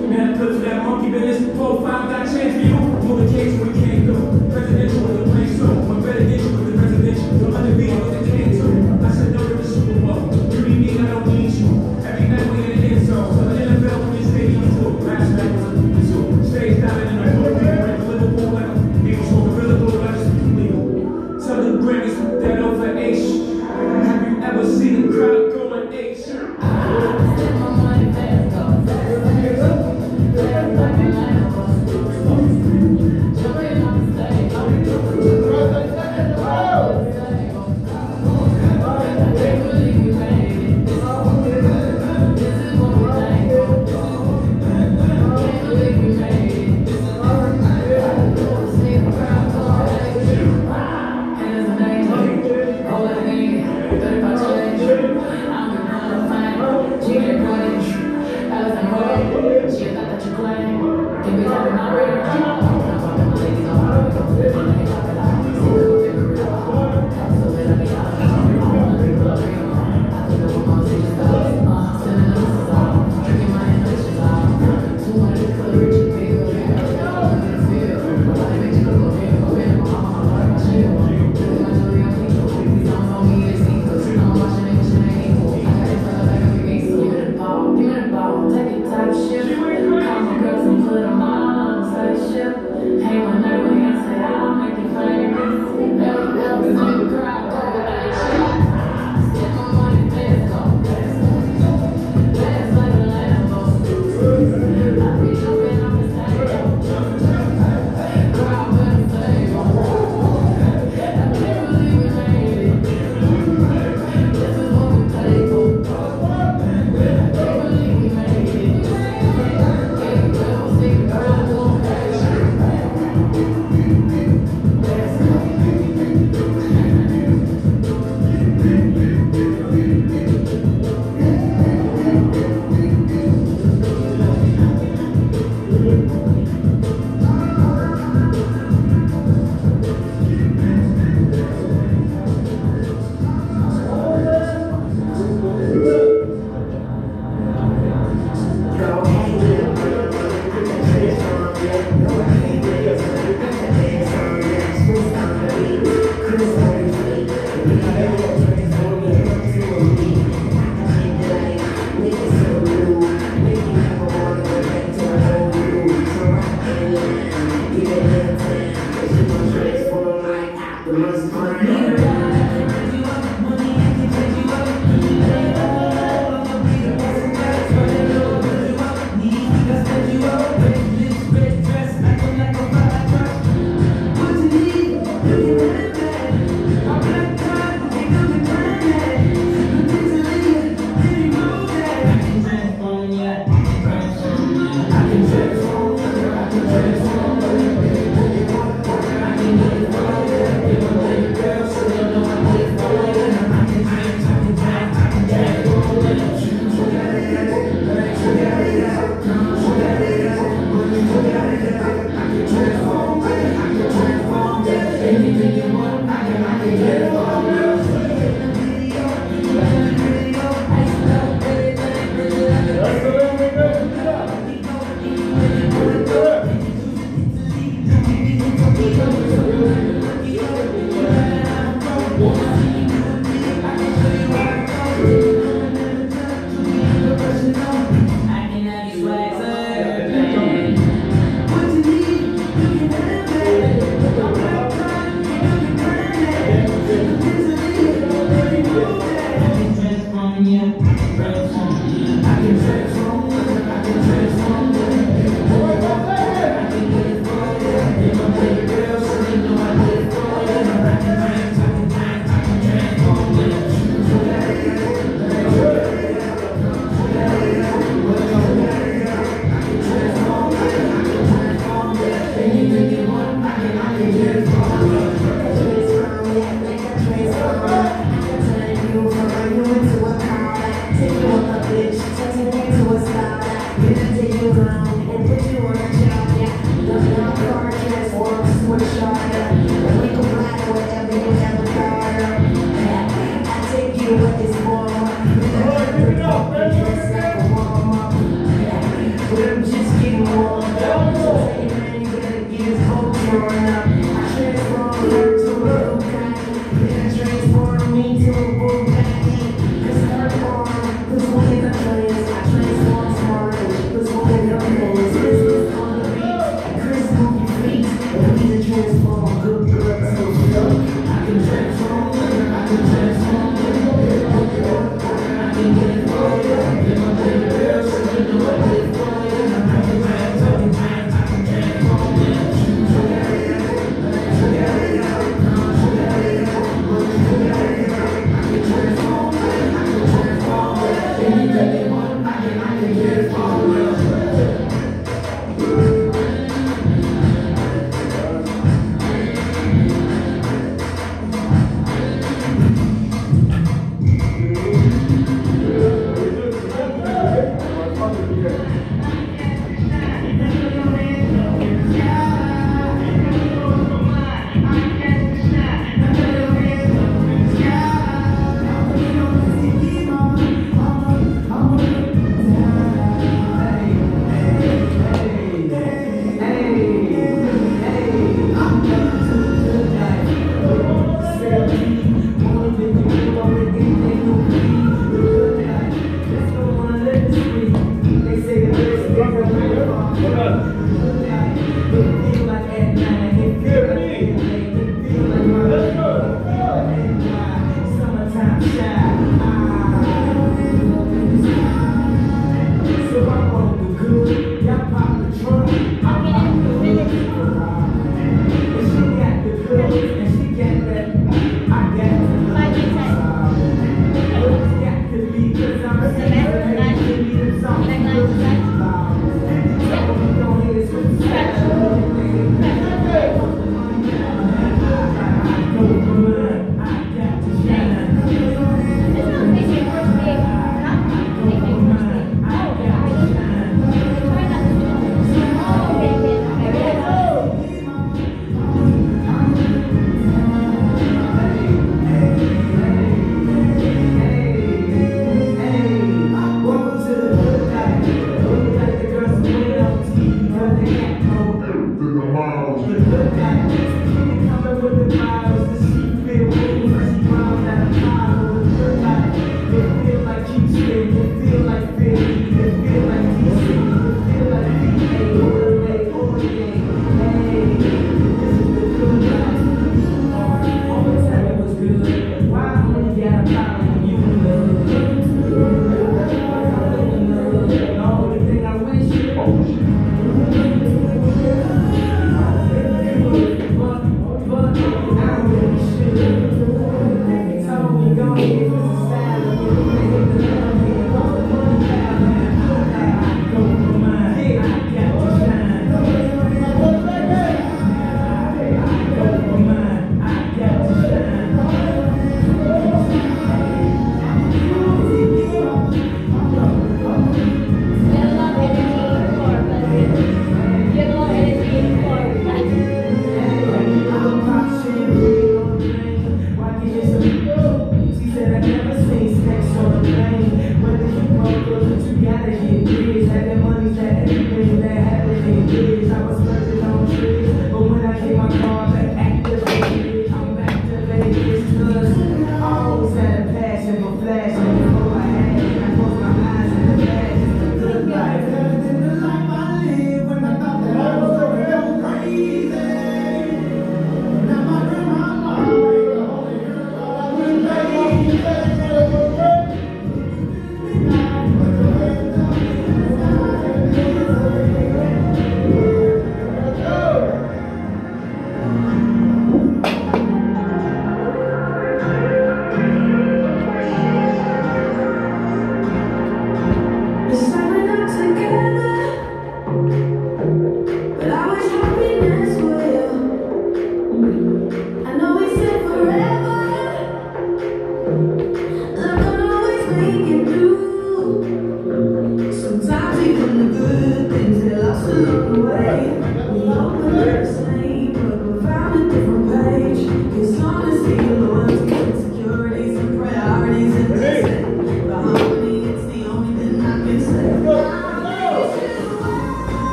You had put to that monkey business before five got chance. Thank you.